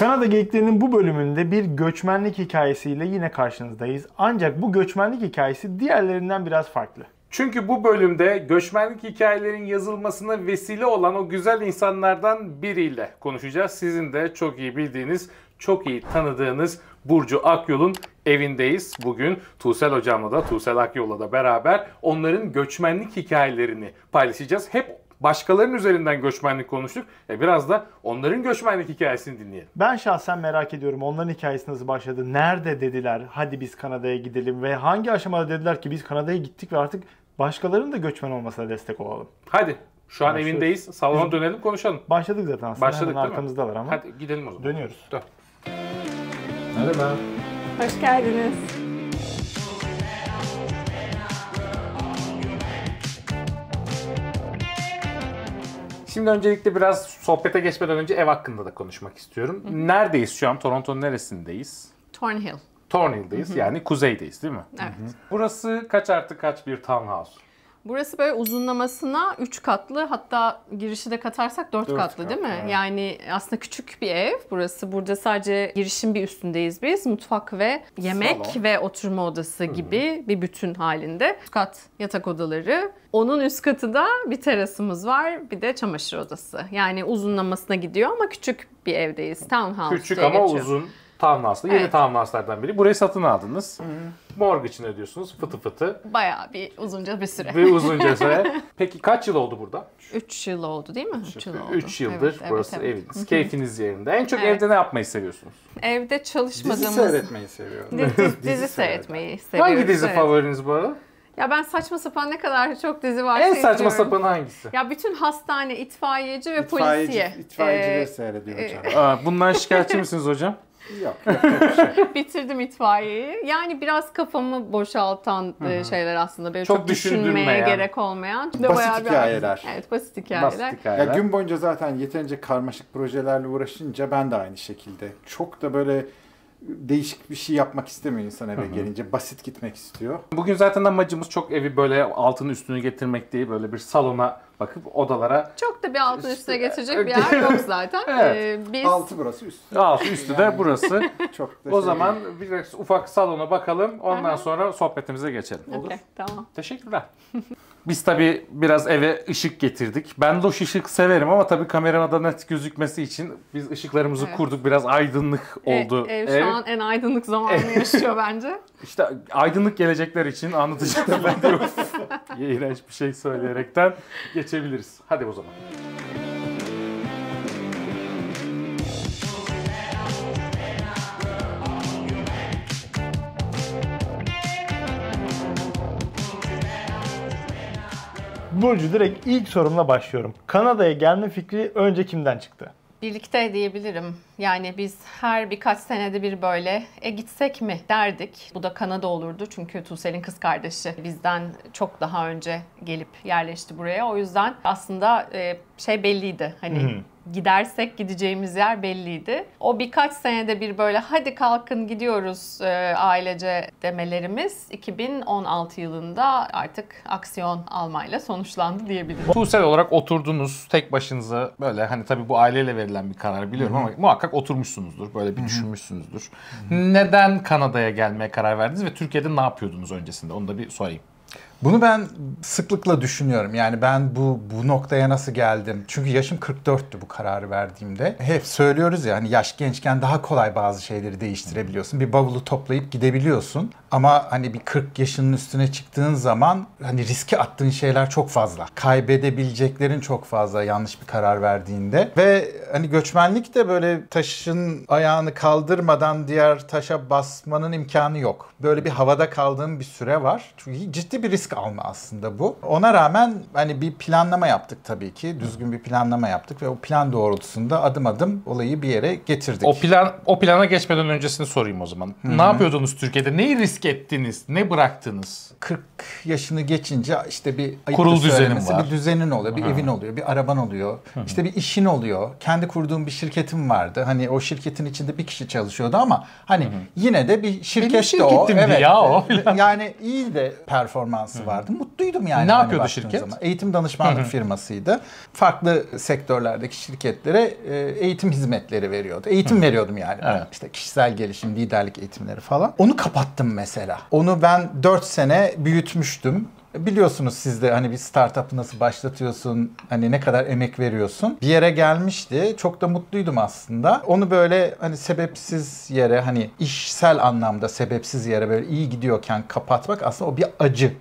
Kanada Geyiklerinin bu bölümünde bir göçmenlik hikayesiyle yine karşınızdayız. Ancak bu göçmenlik hikayesi diğerlerinden biraz farklı. Çünkü bu bölümde göçmenlik hikayelerin yazılmasına vesile olan o güzel insanlardan biriyle konuşacağız. Sizin de çok iyi bildiğiniz, çok iyi tanıdığınız Burcu Akyol'un evindeyiz. Bugün Tuğsel Hocam'la da, Tuğsel Akyol'la da beraber onların göçmenlik hikayelerini paylaşacağız. Hep başkalarının üzerinden göçmenlik konuştuk. E biraz da onların göçmenlik hikayesini dinleyelim. Ben şahsen merak ediyorum onların hikayesi nasıl başladı? Nerede dediler hadi biz Kanada'ya gidelim ve hangi aşamada dediler ki biz Kanada'ya gittik ve artık başkalarının da göçmen olmasına destek olalım. Hadi şu an Başlıyoruz. evindeyiz. Salona dönelim konuşalım. Başladık zaten aslında Başladık hemen arkamızdalar ama. Hadi gidelim o zaman. Dönüyoruz. Dön. Merhaba. Hoş geldiniz. Şimdi öncelikle biraz sohbete geçmeden önce ev hakkında da konuşmak istiyorum. Neredeyiz şu an? Toronto'nun neresindeyiz? Thornhill. Thornhill'deyiz yani kuzeydeyiz değil mi? Evet. Burası kaç artı kaç bir townhouse? Burası böyle uzunlamasına 3 katlı hatta girişi de katarsak 4 Dört katlı değil mi? katlı, evet. Yani aslında küçük bir ev burası. Burada sadece girişin bir üstündeyiz biz. Mutfak ve yemek Salon. ve oturma odası gibi bir bütün halinde. Üst kat yatak odaları. Onun üst katı da bir terasımız var. Bir de çamaşır odası. Yani uzunlamasına gidiyor ama küçük bir evdeyiz. Townhouse Küçük ama geçiyor. uzun townhouse'lı. Yeni Evet. townhouse'lardan biri. Burayı satın aldınız. Mortgage'ını ödüyorsunuz fıtı fıtı. Bayağı bir uzunca bir süre. Ve uzunca süre. Peki kaç yıl oldu burada? 3 yıl oldu değil mi? 3 yıl oldu. 3 yıldır Evet, evet, burası evet. eviniz. Keyfiniz yerinde. En çok Evet. evde ne yapmayı seviyorsunuz? Evde Dizi çalışmadığımız... seyretmeyi seviyorum. Dizi, dizi seyretmeyi seviyoruz. Hangi dizi evet. favoriniz bu arada? Ya ben saçma sapan ne kadar çok dizi var En saçma seyrediyorum. sapanı hangisi? Ya bütün hastane, itfaiyeci ve İtfaiyeci, polisiye. itfaiyecileri Ee, seyrediyor e, hocam. Aa, bundan şikayetçi misiniz hocam? Yok yok. bitirdim itfaiyeyi. Yani biraz kafamı boşaltan e, şeyler aslında. Böyle Çok çok, düşünmeye gerek olmayan. Basit Bayağı bir- hikayeler. Evet basit hikayeler. Basit hikayeler. ya gün boyunca zaten yeterince karmaşık projelerle uğraşınca ben de aynı şekilde. Çok da böyle değişik bir şey yapmak istemiyor insan eve gelince. Basit gitmek istiyor. Bugün zaten amacımız çok evi böyle altını üstünü getirmek değil. Böyle bir salona bakıp odalara Çok da bir altın üstüne getirecek bir yer yok zaten. Evet. Ee, biz Altı burası üstü. altı üstü de burası. Çok da o şey zaman bir ufak salona bakalım. Ondan Aha. sonra sohbetimize geçelim. Olur. Okey, tamam. Teşekkürler. Biz tabii biraz eve ışık getirdik. Ben loş ışık severim ama tabii kamerada net gözükmesi için biz ışıklarımızı Evet. kurduk. Biraz aydınlık oldu. E- ev, şu an en aydınlık zamanını yaşıyor bence. İşte aydınlık gelecekler için anlatacak da ben de yok. İğrenç bir şey söyleyerekten geçebiliriz. Hadi o zaman. Burcu direkt ilk sorumla başlıyorum. Kanada'ya gelme fikri önce kimden çıktı? Birlikte diyebilirim. Yani biz her birkaç senede bir böyle e gitsek mi derdik. Bu da Kanada olurdu çünkü Tuğsel'in kız kardeşi bizden çok daha önce gelip yerleşti buraya. O yüzden aslında e, şey belliydi. Hani gidersek gideceğimiz yer belliydi. O birkaç senede bir böyle hadi kalkın gidiyoruz e, ailece demelerimiz 2016 yılında artık aksiyon almayla sonuçlandı diyebilirim. Tuğsel olarak oturdunuz tek başınıza böyle hani tabii bu aileyle verilen bir karar biliyorum ama muhakkak oturmuşsunuzdur. Böyle bir düşünmüşsünüzdür. Neden Kanada'ya gelmeye karar verdiniz ve Türkiye'de ne yapıyordunuz öncesinde? Onu da bir sorayım. Bunu ben sıklıkla düşünüyorum. Yani ben bu bu noktaya nasıl geldim? Çünkü yaşım 44'tü bu kararı verdiğimde. Hep söylüyoruz ya hani yaş gençken daha kolay bazı şeyleri değiştirebiliyorsun. Bir bavulu toplayıp gidebiliyorsun. Ama hani bir 40 yaşının üstüne çıktığın zaman hani riske attığın şeyler çok fazla. Kaybedebileceklerin çok fazla yanlış bir karar verdiğinde. Ve hani göçmenlik de böyle taşın ayağını kaldırmadan diğer taşa basmanın imkanı yok. Böyle bir havada kaldığın bir süre var. Çünkü ciddi bir risk alma aslında bu. Ona rağmen hani bir planlama yaptık tabii ki. Düzgün bir planlama yaptık ve o plan doğrultusunda adım adım olayı bir yere getirdik. O plan o plana geçmeden öncesini sorayım o zaman. Ne yapıyordunuz Türkiye'de? Neyi risk ettiniz? Ne bıraktınız? 40 yaşını geçince işte bir Kurul düzenin var. Bir düzenin oluyor, bir evin oluyor, bir araban oluyor. işte bir işin oluyor. Kendi kurduğum bir şirketim vardı. Hani o şirketin içinde bir kişi çalışıyordu ama hani yine de bir şirketti o. şirketimdi ya o. yani iyi de performans firması vardı. Mutluydum yani. Ne hani yapıyordu şirket? Zaman. Eğitim danışmanlık firmasıydı. Farklı sektörlerdeki şirketlere e, eğitim hizmetleri veriyordu. Eğitim veriyordum yani. Evet. İşte kişisel gelişim, liderlik eğitimleri falan. Onu kapattım mesela. Onu ben 4 sene büyütmüştüm. Biliyorsunuz siz de hani bir startup'ı nasıl başlatıyorsun, hani ne kadar emek veriyorsun. Bir yere gelmişti. Çok da mutluydum aslında. Onu böyle hani sebepsiz yere hani işsel anlamda sebepsiz yere böyle iyi gidiyorken kapatmak aslında o bir acı.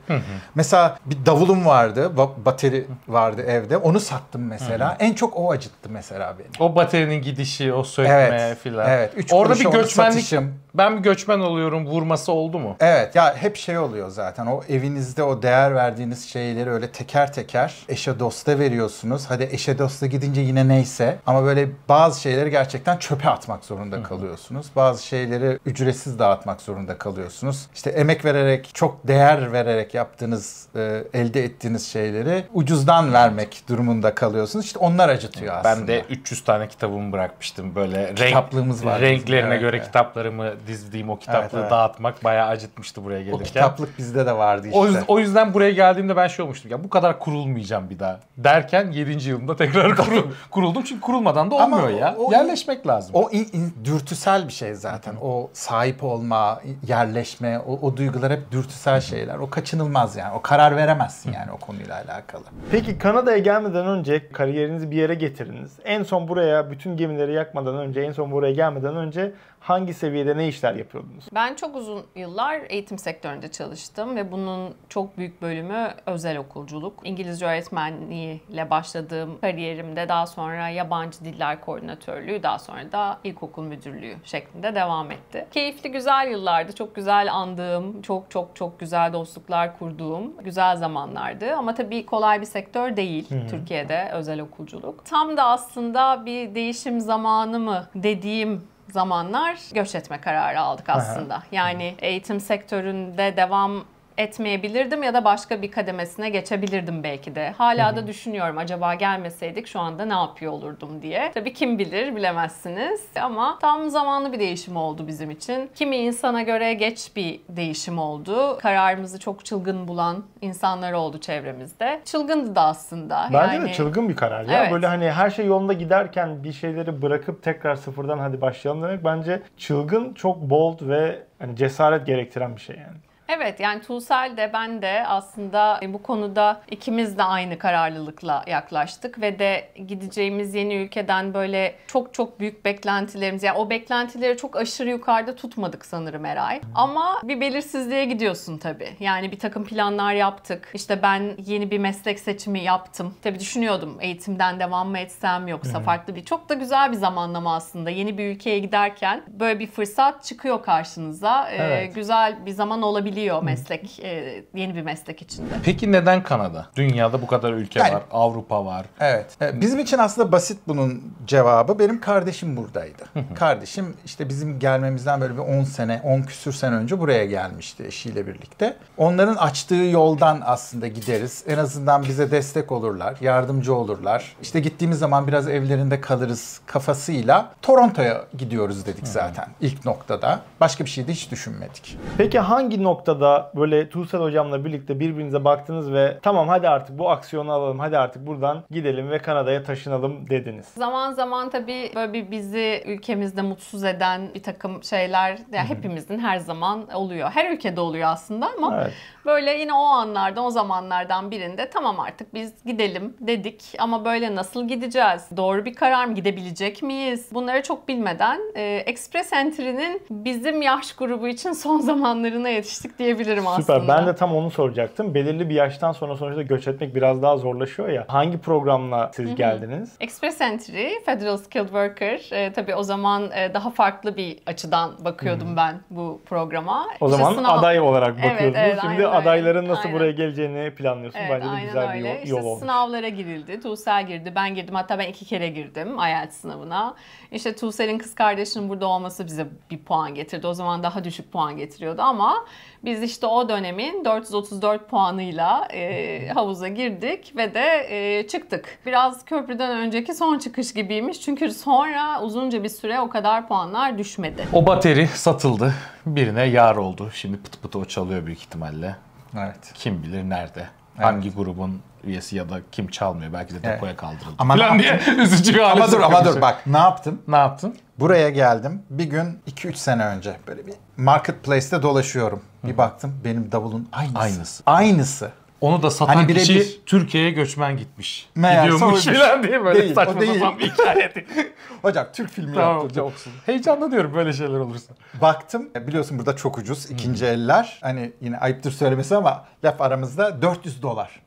Mesela bir davulum vardı, ba- bateri vardı evde. Onu sattım mesela. En çok o acıttı mesela beni. O baterinin gidişi, o sökme Evet, filan. evet. Üç Orada bir göçmenlik, satışım. Ben bir göçmen oluyorum vurması oldu mu? Evet ya hep şey oluyor zaten o evinizde o değer verdiğiniz şeyleri öyle teker teker eşe dosta veriyorsunuz. Hadi eşe dosta gidince yine neyse ama böyle bazı şeyleri gerçekten çöpe atmak zorunda kalıyorsunuz. Bazı şeyleri ücretsiz dağıtmak zorunda kalıyorsunuz. İşte emek vererek çok değer vererek yaptığınız e, elde ettiğiniz şeyleri ucuzdan vermek durumunda kalıyorsunuz. İşte onlar acıtıyor aslında. Ben de 300 tane kitabımı bırakmıştım böyle renk, Kitaplığımız var bizim, renklerine göre kitaplarımı dizdiğim o kitaplığı evet. dağıtmak bayağı acıtmıştı buraya o gelirken. kitaplık bizde de vardı işte. O yüzden, o yüzden buraya geldiğimde ben şey olmuştum ya bu kadar kurulmayacağım bir daha derken 7. yılımda tekrar kurul- kuruldum çünkü kurulmadan da Ama olmuyor ya. o- o- Yerleşmek lazım. O in- in- dürtüsel bir şey zaten. O sahip olma, yerleşme, o, o duygular hep dürtüsel şeyler. O kaçınılmaz yani. O karar veremezsin yani o konuyla alakalı. Peki Kanada'ya gelmeden önce kariyerinizi bir yere getirdiniz. En son buraya bütün gemileri yakmadan önce, en son buraya gelmeden önce hangi seviyede ne işler yapıyordunuz? Ben çok uzun yıllar eğitim sektöründe çalıştım ve bunun çok büyük bölümü özel okulculuk. İngilizce öğretmenliğiyle başladığım kariyerimde daha sonra yabancı diller koordinatörlüğü, daha sonra da ilkokul müdürlüğü şeklinde devam etti. Keyifli güzel yıllardı. Çok güzel andığım, çok çok çok güzel dostluklar kurduğum güzel zamanlardı. Ama tabii kolay bir sektör değil Türkiye'de özel okulculuk. Tam da aslında bir değişim zamanı mı dediğim zamanlar göç etme kararı aldık aslında. Yani eğitim sektöründe devam etmeyebilirdim ya da başka bir kademesine geçebilirdim belki de. Hala da düşünüyorum acaba gelmeseydik şu anda ne yapıyor olurdum diye. Tabii kim bilir bilemezsiniz ama tam zamanlı bir değişim oldu bizim için. Kimi insana göre geç bir değişim oldu. Kararımızı çok çılgın bulan insanlar oldu çevremizde. Çılgındı da aslında. Bence yani... de çılgın bir karar ya. Evet. Böyle hani her şey yolunda giderken bir şeyleri bırakıp tekrar sıfırdan hadi başlayalım demek bence çılgın, çok bold ve hani cesaret gerektiren bir şey yani. Evet yani Tuğsel de ben de aslında bu konuda ikimiz de aynı kararlılıkla yaklaştık ve de gideceğimiz yeni ülkeden böyle çok çok büyük beklentilerimiz yani o beklentileri çok aşırı yukarıda tutmadık sanırım Eray. Ama bir belirsizliğe gidiyorsun tabii. Yani bir takım planlar yaptık. İşte ben yeni bir meslek seçimi yaptım. Tabii düşünüyordum eğitimden devam mı etsem yoksa farklı bir çok da güzel bir zamanlama aslında. Yeni bir ülkeye giderken böyle bir fırsat çıkıyor karşınıza. Ee, Evet. güzel bir zaman olabiliyor meslek e, yeni bir meslek içinde. Peki neden Kanada? Dünyada bu kadar ülke Yani- var, Avrupa var. Evet. Ee, Bizim için aslında basit bunun cevabı. Benim kardeşim buradaydı. kardeşim işte bizim gelmemizden böyle bir 10 sene, 10 küsür sene önce buraya gelmişti eşiyle birlikte. Onların açtığı yoldan aslında gideriz. En azından bize destek olurlar, yardımcı olurlar. İşte gittiğimiz zaman biraz evlerinde kalırız kafasıyla Toronto'ya gidiyoruz dedik zaten ilk noktada. Başka bir şey de hiç düşünmedik. Peki hangi noktada böyle Tuğsel hocamla birlikte birbirinize baktınız ve tamam hadi artık bu aksiyonu alalım, hadi artık buradan gidelim ve Kanada'ya taşınalım dediniz? Zaman zaman tabii böyle bir bizi ülkemizde mutsuz eden bir takım şeyler yani hepimizin her zaman oluyor. Her ülkede oluyor aslında ama Evet. böyle yine o anlardan, o zamanlardan birinde tamam artık biz gidelim dedik ama böyle nasıl gideceğiz? Doğru bir karar mı? Gidebilecek miyiz? Bunları çok bilmeden e, Express Entry'nin bizim yaş grubu için son zamanlarına yetiştik diyebilirim aslında. Süper. Ben de tam onu soracaktım. Belirli bir yaştan sonra sonuçta göç etmek biraz daha zorlaşıyor ya. Hangi programla siz geldiniz? Express Entry, Federal Skilled Worker. E, tabii o zaman e, daha farklı bir açıdan bakıyordum ben bu programa. O İşte zaman sınav- aday olarak Evet, bakıyordunuz. evet, Şimdi aynen adayların nasıl Aynen. buraya geleceğini planlıyorsun. Evet, Bence de güzel bir öyle. yol, İşte yol olmuş. sınavlara girildi. Tuğsel girdi, ben girdim. Hatta ben iki kere girdim IELTS sınavına. İşte Tuğsel'in kız kardeşinin burada olması bize bir puan getirdi. O zaman daha düşük puan getiriyordu ama biz işte o dönemin 434 puanıyla e, havuza girdik ve de e, çıktık. Biraz köprüden önceki son çıkış gibiymiş. Çünkü sonra uzunca bir süre o kadar puanlar düşmedi. O bateri satıldı. Birine yar oldu. Şimdi pıt pıt o çalıyor büyük ihtimalle. Evet. Kim bilir nerede? Hangi grubun üyesi ya da kim çalmıyor belki de depoya kaldırıldı. Ama Falan diye üzücü bir Ama dur ama dur bak ne yaptım? Ne yaptın? Buraya geldim. Bir gün 2-3 sene önce böyle bir marketplace'te dolaşıyorum. Bir baktım benim davulun aynısı. Aynısı. Aynısı. Onu da satan Hani birebir- kişi Türkiye'ye göçmen gitmiş. Meğerse Gidiyormuş falan diye böyle Değil, saçma değil. sapan bir hikaye değil. Hocam Türk filmi tamam yaptıracağım. olsun. Heyecanlanıyorum böyle şeyler olursa. Baktım biliyorsun burada çok ucuz ikinci eller. Hani yine ayıptır söylemesi ama laf aramızda 400 dolar.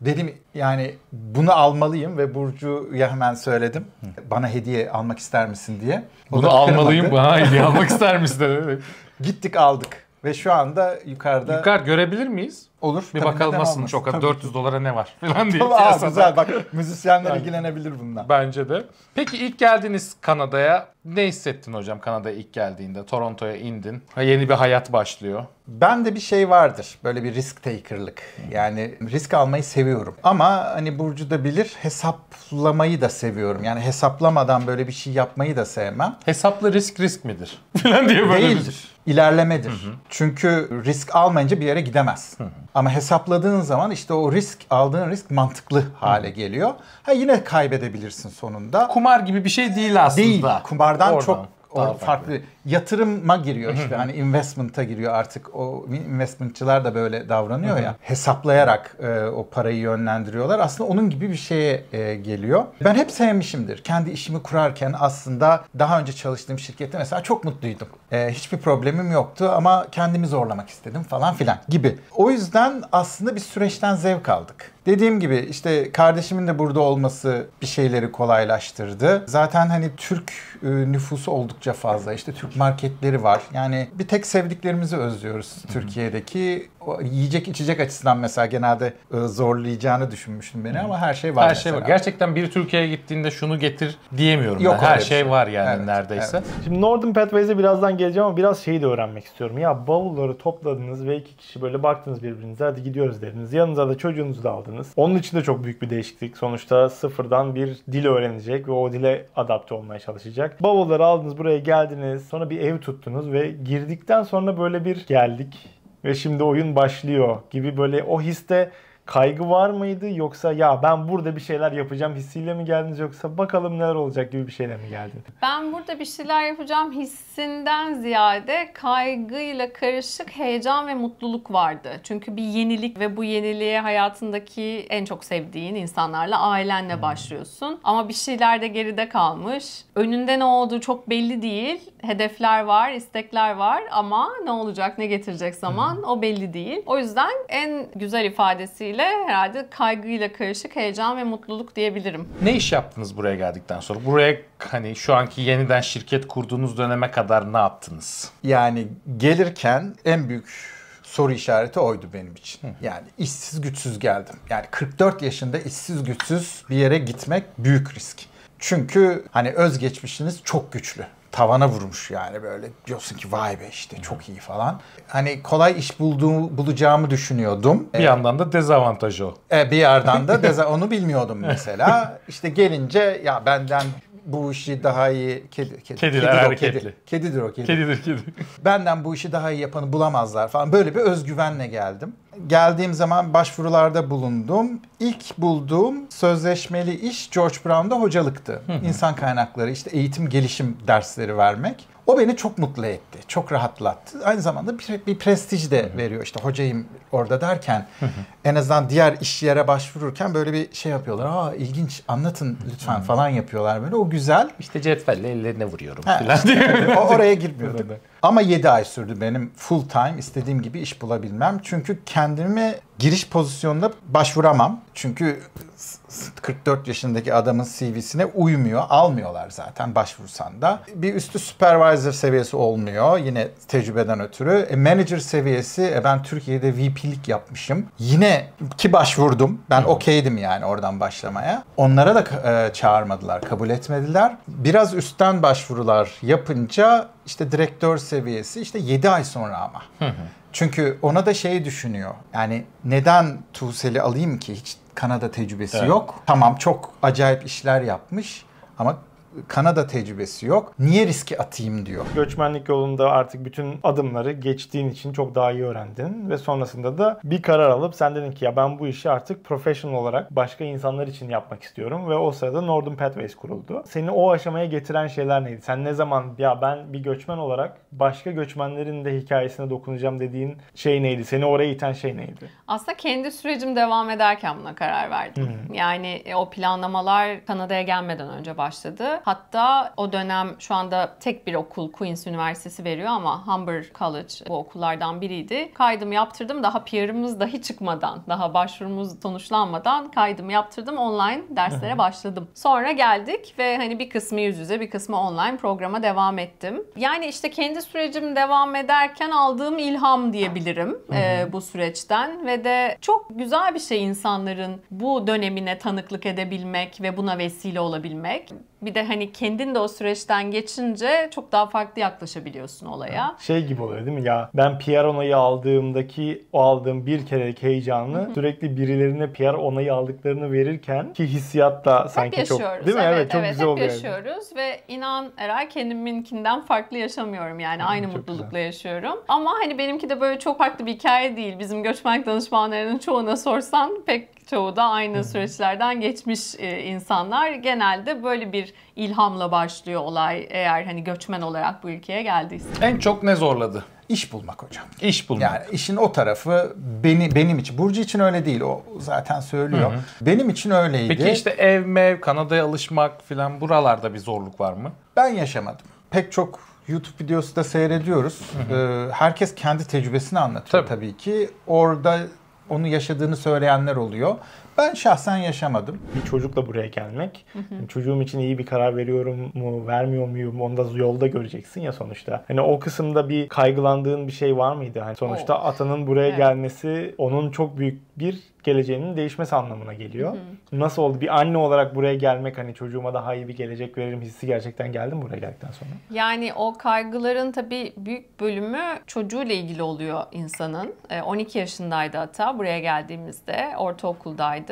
Dedim yani bunu almalıyım ve Burcu'ya hemen söyledim. Bana hediye almak ister misin diye. O Bunu almalıyım, bana hediye almak ister misin? dedi. Gittik aldık. Ve şu anda yukarıda Yukarı görebilir miyiz? Olur. Bir Tabii, bakalım olmasın? kadar Tabii. 400 dolara ne var falan diye. Aa, piyasada. güzel bak müzisyenler ilgilenebilir bundan. Bence de. Peki ilk geldiniz Kanada'ya. Ne hissettin hocam Kanada'ya ilk geldiğinde? Toronto'ya indin. Ha, Yeni bir hayat başlıyor. Ben de bir şey vardır. Böyle bir risk taker'lık. Yani risk almayı seviyorum. Ama hani Burcu da bilir hesaplamayı da seviyorum. Yani hesaplamadan böyle bir şey yapmayı da sevmem. Hesaplı risk risk midir? falan diye böyle bir- Değildir. İlerlemedir. Çünkü risk almayınca bir yere gidemez. Ama hesapladığın zaman işte o risk aldığın risk mantıklı hale geliyor. Ha yine kaybedebilirsin sonunda. Kumar gibi bir şey değil aslında. Değil. Kumardan Oradan. çok Daha o farklı. Yatırıma giriyor işte hani investment'a giriyor artık o investmentçılar da böyle davranıyor ya. Hesaplayarak e, o parayı yönlendiriyorlar. Aslında onun gibi bir şeye e, geliyor. Ben hep sevmişimdir. Kendi işimi kurarken aslında daha önce çalıştığım şirkette mesela çok mutluydum. E, hiçbir problemim yoktu ama kendimi zorlamak istedim falan filan gibi. O yüzden aslında bir süreçten zevk aldık. Dediğim gibi işte kardeşimin de burada olması bir şeyleri kolaylaştırdı. Zaten hani Türk e, nüfusu oldukça fazla. İşte Türk marketleri var. Yani bir tek sevdiklerimizi özlüyoruz Türkiye'deki. Yiyecek içecek açısından mesela genelde e, zorlayacağını düşünmüştüm beni ama her şey var Her şey var. mesela. Gerçekten biri Türkiye'ye gittiğinde şunu getir diyemiyorum Yok ben. Her bir şey, şey. var yani Evet, neredeyse. evet. Şimdi Northern Pathways'e birazdan geleceğim ama biraz şeyi de öğrenmek istiyorum. Ya bavulları topladınız ve iki kişi böyle baktınız birbirinize hadi gidiyoruz dediniz. Yanınıza da çocuğunuzu da aldınız. Onun için de çok büyük bir değişiklik. Sonuçta sıfırdan bir dil öğrenecek ve o dile adapte olmaya çalışacak. Bavulları aldınız buraya geldiniz. Sonra bir ev tuttunuz ve girdikten sonra böyle bir geldik. Ve şimdi oyun başlıyor gibi böyle o histe kaygı var mıydı yoksa ya ben burada bir şeyler yapacağım hissiyle mi geldiniz yoksa bakalım neler olacak gibi bir şeyle mi geldin? Ben burada bir şeyler yapacağım hissinden ziyade kaygıyla karışık heyecan ve mutluluk vardı. Çünkü bir yenilik ve bu yeniliğe hayatındaki en çok sevdiğin insanlarla, ailenle başlıyorsun. Ama bir şeyler de geride kalmış. Önünde ne olduğu çok belli değil. Hedefler var, istekler var ama ne olacak, ne getirecek zaman o belli değil. O yüzden en güzel ifadesiyle herhalde kaygıyla karışık heyecan ve mutluluk diyebilirim. Ne iş yaptınız buraya geldikten sonra? Buraya hani şu anki yeniden şirket kurduğunuz döneme kadar ne yaptınız? Yani gelirken en büyük soru işareti oydu benim için. Yani işsiz güçsüz geldim. Yani 44 yaşında işsiz güçsüz bir yere gitmek büyük risk. Çünkü hani özgeçmişiniz çok güçlü. Tavana vurmuş yani böyle diyorsun ki vay be işte çok iyi falan. Hani kolay iş bulduğu, bulacağımı düşünüyordum. Bir yandan da dezavantajı o. E, bir yerden de deza- onu bilmiyordum mesela. İşte gelince ya benden bu işi daha iyi kedi, kedi Kediler kedidir o, hareketli. kedi. Kedidir o kedi. Kedidir kedi. Benden bu işi daha iyi yapanı bulamazlar falan. Böyle bir özgüvenle geldim. Geldiğim zaman başvurularda bulundum. İlk bulduğum sözleşmeli iş George Brown'da hocalıktı. İnsan kaynakları, işte eğitim gelişim dersleri vermek. O beni çok mutlu etti, çok rahatlattı. Aynı zamanda bir, bir prestij de veriyor. İşte hocayım orada derken en azından diğer iş yere başvururken böyle bir şey yapıyorlar. Aa ilginç anlatın lütfen falan yapıyorlar böyle. O güzel. İşte cetvelle ellerine vuruyorum Ha, falan diye. o oraya girmiyorduk. Ama 7 ay sürdü benim full time istediğim gibi iş bulabilmem. Çünkü kendimi giriş pozisyonunda başvuramam. Çünkü 44 yaşındaki adamın CV'sine uymuyor. Almıyorlar zaten başvursan da. Bir üstü supervisor seviyesi olmuyor. Yine tecrübeden ötürü. E, manager seviyesi e, ben Türkiye'de VP'lik yapmışım. Yine ki başvurdum. Ben okeydim yani oradan başlamaya. Onlara da e, çağırmadılar, kabul etmediler. Biraz üstten başvurular yapınca işte direktör seviyesi işte 7 ay sonra ama. Çünkü ona da şey düşünüyor. Yani neden Tuğsel'i alayım ki hiç Kanada tecrübesi Evet. yok. Tamam çok acayip işler yapmış ama Kanada tecrübesi yok. Niye riski atayım diyor. Göçmenlik yolunda artık bütün adımları geçtiğin için çok daha iyi öğrendin ve sonrasında da bir karar alıp sen dedin ki ya ben bu işi artık professional olarak başka insanlar için yapmak istiyorum ve o sırada Northern Pathways kuruldu. Seni o aşamaya getiren şeyler neydi? Sen ne zaman ya ben bir göçmen olarak başka göçmenlerin de hikayesine dokunacağım dediğin şey neydi? Seni oraya iten şey neydi? Aslında kendi sürecim devam ederken buna karar verdim. Yani e, o planlamalar Kanada'ya gelmeden önce başladı. Hatta o dönem şu anda tek bir okul Queen's Üniversitesi veriyor ama Humber College bu okullardan biriydi. Kaydımı yaptırdım. Daha PR'ımız dahi çıkmadan, daha başvurumuz sonuçlanmadan kaydımı yaptırdım. Online derslere başladım. Sonra geldik ve hani bir kısmı yüz yüze bir kısmı online programa devam ettim. Yani işte kendi sürecim devam ederken aldığım ilham diyebilirim e, bu süreçten ve de çok güzel bir şey insanların bu dönemine tanıklık edebilmek ve buna vesile olabilmek. Bir de hani kendin de o süreçten geçince çok daha farklı yaklaşabiliyorsun olaya. Şey gibi oluyor değil mi? Ya ben PR onayı aldığımdaki o aldığım bir kerelik heyecanı sürekli birilerine PR onayı aldıklarını verirken ki hissiyat da sanki hep çok yaşıyoruz. değil mi? Evet, çok evet, güzel hep oluyor. yaşıyoruz ve inan Eray kendiminkinden farklı yaşamıyorum. Yani aynı çok mutlulukla yaşıyorum. Ama hani benimki de böyle çok farklı bir hikaye değil. Bizim göçmenlik danışmanlarının çoğuna sorsan pek çoğu da aynı süreçlerden geçmiş e, insanlar. Genelde böyle bir ilhamla başlıyor olay eğer hani göçmen olarak bu ülkeye geldiyse. En çok ne zorladı? İş bulmak hocam. İş bulmak. Yani işin o tarafı beni benim için. Burcu için öyle değil. O zaten söylüyor. Benim için öyleydi. Peki işte ev mev, Kanada'ya alışmak filan buralarda bir zorluk var mı? Ben yaşamadım. Pek çok YouTube videosu da seyrediyoruz. Ee, herkes kendi tecrübesini anlatıyor Tabii. tabii. ki. Orada onu yaşadığını söyleyenler oluyor. Ben şahsen yaşamadım. bir çocukla buraya gelmek. Yani çocuğum için iyi bir karar veriyorum mu, vermiyor muyum? Onu da yolda göreceksin ya sonuçta. Hani o kısımda bir kaygılandığın bir şey var mıydı? Hani sonuçta atanın buraya Evet. gelmesi onun çok büyük bir geleceğinin değişmesi anlamına geliyor. Nasıl oldu? Bir anne olarak buraya gelmek hani çocuğuma daha iyi bir gelecek veririm hissi gerçekten geldi mi buraya geldikten sonra? Yani o kaygıların tabii büyük bölümü çocuğuyla ilgili oluyor insanın. Ee, 12 yaşındaydı hatta buraya geldiğimizde ortaokuldaydı.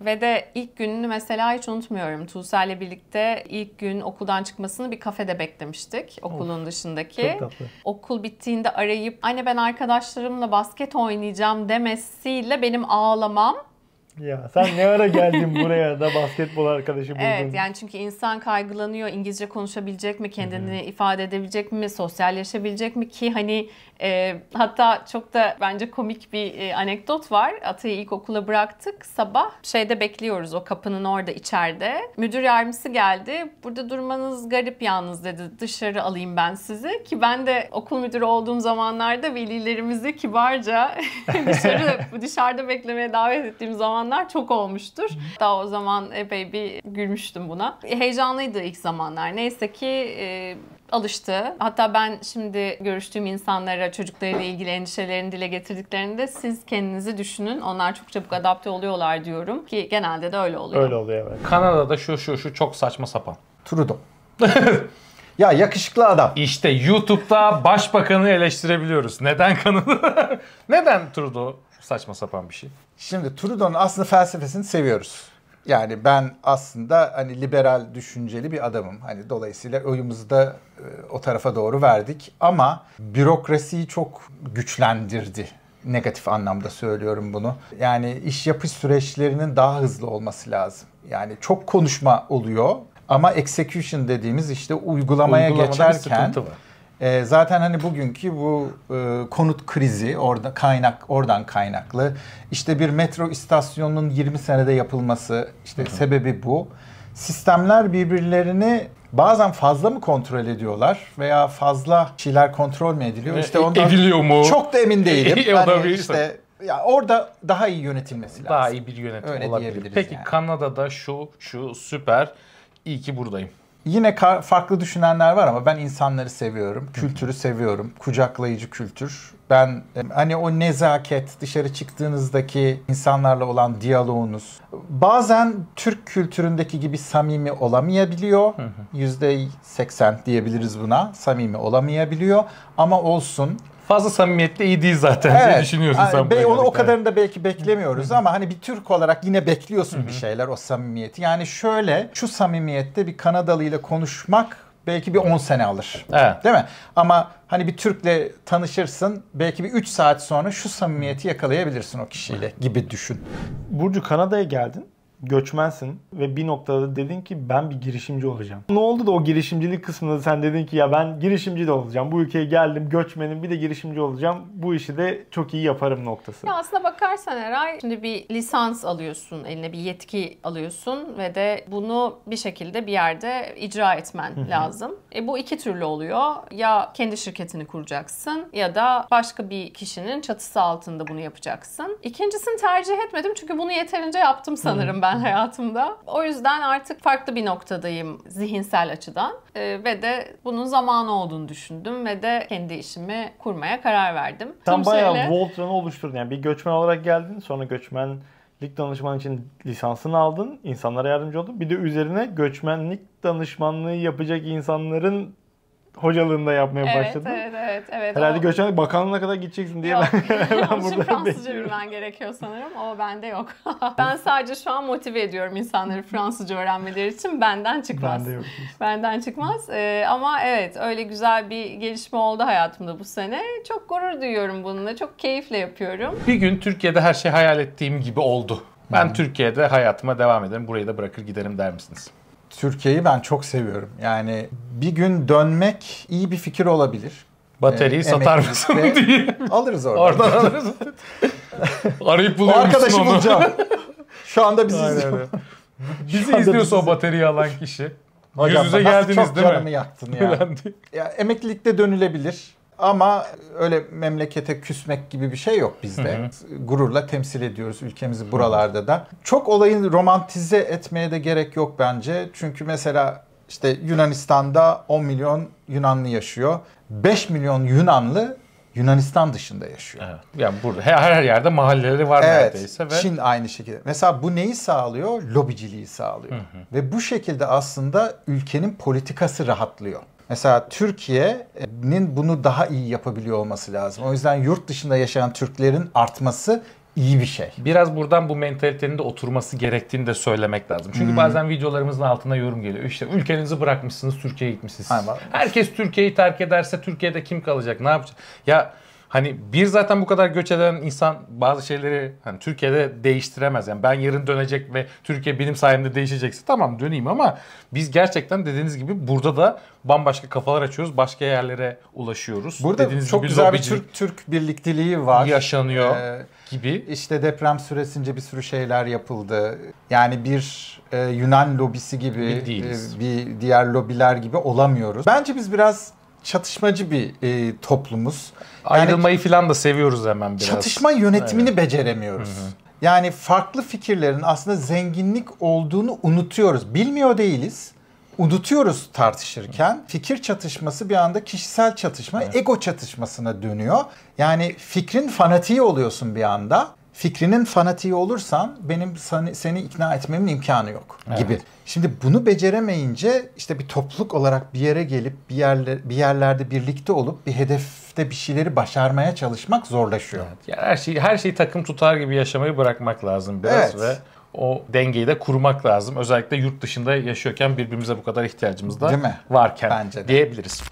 Ve de ilk gününü mesela hiç unutmuyorum. Tuğsel'le birlikte ilk gün okuldan çıkmasını bir kafede beklemiştik okulun dışındaki. Çok tatlı. Okul bittiğinde arayıp anne ben arkadaşlarımla basket oynayacağım demesiyle benim ağlamam Ya sen ne ara geldin buraya da basketbol arkadaşı buldun? Evet yani çünkü insan kaygılanıyor. İngilizce konuşabilecek mi? Kendini ifade edebilecek mi? Sosyalleşebilecek mi? Ki hani e, hatta çok da bence komik bir e, anekdot var. Atayı ilkokula bıraktık. Sabah şeyde bekliyoruz o kapının orada içeride. Müdür yardımcısı geldi. Burada durmanız garip yalnız dedi. Dışarı alayım ben sizi. Ki ben de okul müdürü olduğum zamanlarda velilerimizi kibarca dışarı dışarıda beklemeye davet ettiğim zamanlar çok olmuştur. Daha o zaman epey bir gülmüştüm buna. Heyecanlıydı ilk zamanlar. Neyse ki e, alıştı. Hatta ben şimdi görüştüğüm insanlara çocuklarıyla ilgili endişelerini dile getirdiklerinde siz kendinizi düşünün. Onlar çok çabuk adapte oluyorlar diyorum ki genelde de öyle oluyor. Öyle oluyor evet. Kanada'da şu şu şu çok saçma sapan. Trudeau. ya yakışıklı adam. İşte YouTube'da başbakanı eleştirebiliyoruz. Neden Kanada? Neden Trudeau saçma sapan bir şey? Şimdi Trudeau'nun aslında felsefesini seviyoruz. Yani ben aslında hani liberal düşünceli bir adamım. Hani dolayısıyla oyumuzu da e, o tarafa doğru verdik. Ama bürokrasiyi çok güçlendirdi. Negatif anlamda söylüyorum bunu. Yani iş yapış süreçlerinin daha hızlı olması lazım. Yani çok konuşma oluyor ama execution dediğimiz işte uygulamaya Uygulamada geçerken. E, zaten hani bugünkü bu e, konut krizi orada kaynak oradan kaynaklı. İşte bir metro istasyonunun 20 senede yapılması işte sebebi bu. Sistemler birbirlerini bazen fazla mı kontrol ediyorlar veya fazla şeyler kontrol mü ediliyor? E, İşte ondan ediliyor mu? Çok da emin değilim. Da Hani işte ya orada daha iyi yönetilmesi lazım. Daha iyi bir yönetim Öyle olabilir. Peki yani. Kanada'da şu şu süper. İyi ki buradayım. Yine farklı düşünenler var ama ben insanları seviyorum. Kültürü seviyorum. Kucaklayıcı kültür. Ben e, hani o nezaket, dışarı çıktığınızdaki insanlarla olan diyaloğunuz bazen Türk kültüründeki gibi samimi olamayabiliyor. Yüzde seksen diyebiliriz buna. Samimi olamayabiliyor ama olsun. Fazla samimiyetle iyi değil zaten diye düşünüyorsun Yani sen. be- onu o kadarını da belki beklemiyoruz ama hani bir Türk olarak yine bekliyorsun bir şeyler o samimiyeti. Yani şöyle şu samimiyette bir Kanadalı ile konuşmak belki bir 10 sene alır. Evet. Değil mi? Ama hani bir Türk'le tanışırsın belki bir 3 saat sonra şu samimiyeti yakalayabilirsin o kişiyle gibi düşün. Burcu Kanada'ya geldin. Göçmensin ve bir noktada dedin ki ben bir girişimci olacağım. Ne oldu da o girişimcilik kısmında sen dedin ki ya ben girişimci de olacağım. Bu ülkeye geldim göçmenim bir de girişimci olacağım. Bu işi de çok iyi yaparım noktası. Ya aslına bakarsan Eray şimdi bir lisans alıyorsun, eline bir yetki alıyorsun ve de bunu bir şekilde bir yerde icra etmen lazım. E bu iki türlü oluyor. Ya kendi şirketini kuracaksın ya da başka bir kişinin çatısı altında bunu yapacaksın. İkincisini tercih etmedim çünkü bunu yeterince yaptım sanırım ben hayatımda. O yüzden artık farklı bir noktadayım zihinsel açıdan E, ve de bunun zamanı olduğunu düşündüm ve de kendi işimi kurmaya karar verdim. Sen bayağı Tumsel'e- Voltron'u oluşturdun. Yani bir göçmen olarak geldin. Sonra göçmenlik danışman için lisansını aldın. insanlara yardımcı oldun. Bir de üzerine göçmenlik danışmanlığı yapacak insanların hocalığını da yapmaya Evet, başladın. evet, evet, evet. Herhalde O- göçmenlik bakanlığına kadar gideceksin diye Yok. ben, ben burada Fransızca bekliyorum. bilmen gerekiyor sanırım. O bende yok. ben sadece şu an motive ediyorum insanları Fransızca öğrenmeleri için. Benden çıkmaz. Bende yok. Benden çıkmaz. Ee, ama evet öyle güzel bir gelişme oldu hayatımda bu sene. Çok gurur duyuyorum bununla. Çok keyifle yapıyorum. Bir gün Türkiye'de her şey hayal ettiğim gibi oldu. Ben Türkiye'de hayatıma devam ederim. Burayı da bırakır giderim der misiniz? Türkiye'yi ben çok seviyorum. Yani bir gün dönmek iyi bir fikir olabilir. Bataryayı Ee, satar mısın diye. Alırız oradan. Oradan alırız. Arayıp O buluyor musun arkadaşı onu? bulacağım. Şu anda bizi Aynen izliyor. Bizi izliyorsa o bizi- bataryayı alan kişi. Hocam Yüz yüze geldiniz çok değil canımı mi? yaktın ya. Öyle değil. ya. Emeklilikte dönülebilir. Ama öyle memlekete küsmek gibi bir şey yok bizde. Gururla temsil ediyoruz ülkemizi buralarda da. Çok olayı romantize etmeye de gerek yok bence. Çünkü mesela işte Yunanistan'da 10 milyon Yunanlı yaşıyor. 5 milyon Yunanlı Yunanistan dışında yaşıyor. Evet. Yani burada her, her yerde mahalleleri var Evet. neredeyse ve Çin aynı şekilde. Mesela bu neyi sağlıyor? Lobiciliği sağlıyor. Ve bu şekilde aslında ülkenin politikası rahatlıyor. Mesela Türkiye'nin bunu daha iyi yapabiliyor olması lazım. O yüzden yurt dışında yaşayan Türklerin artması iyi bir şey. biraz buradan bu mentalitenin de oturması gerektiğini de söylemek lazım. Çünkü bazen videolarımızın altına yorum geliyor. İşte ülkenizi bırakmışsınız, Türkiye'ye gitmişsiniz. Aynen. Herkes Türkiye'yi terk ederse Türkiye'de kim kalacak? Ne yapacak? Ya hani bir zaten bu kadar göç eden insan bazı şeyleri hani Türkiye'de değiştiremez. Yani ben yarın dönecek ve Türkiye benim sayemde değişecekse tamam döneyim ama biz gerçekten dediğiniz gibi burada da bambaşka kafalar açıyoruz. Başka yerlere ulaşıyoruz. Burada dediğiniz çok gibi güzel bir lobicilik Türk-Türk birlikteliği var. yaşanıyor Ee, gibi. İşte deprem süresince bir sürü şeyler yapıldı. Yani bir e, Yunan lobisi gibi, e, bir diğer lobiler gibi olamıyoruz. Bence biz biraz çatışmacı bir e, toplumuz. Yani Ayrılmayı falan da seviyoruz hemen biraz. çatışma yönetimini beceremiyoruz. Yani farklı fikirlerin aslında zenginlik olduğunu unutuyoruz. Bilmiyor değiliz. Unutuyoruz tartışırken. Fikir çatışması bir anda kişisel çatışma, ego çatışmasına dönüyor. Yani fikrin fanatiği oluyorsun bir anda. Fikrinin fanatiği olursan benim seni, seni ikna etmemin imkanı yok gibi. Şimdi bunu beceremeyince işte bir topluluk olarak bir yere gelip bir yerler bir yerlerde birlikte olup bir hedefte bir şeyleri başarmaya çalışmak zorlaşıyor. Yani her şeyi her şeyi takım tutar gibi yaşamayı bırakmak lazım biraz Evet. ve o dengeyi de kurmak lazım. Özellikle yurt dışında yaşıyorken birbirimize bu kadar ihtiyacımız da varken Bence de. diyebiliriz.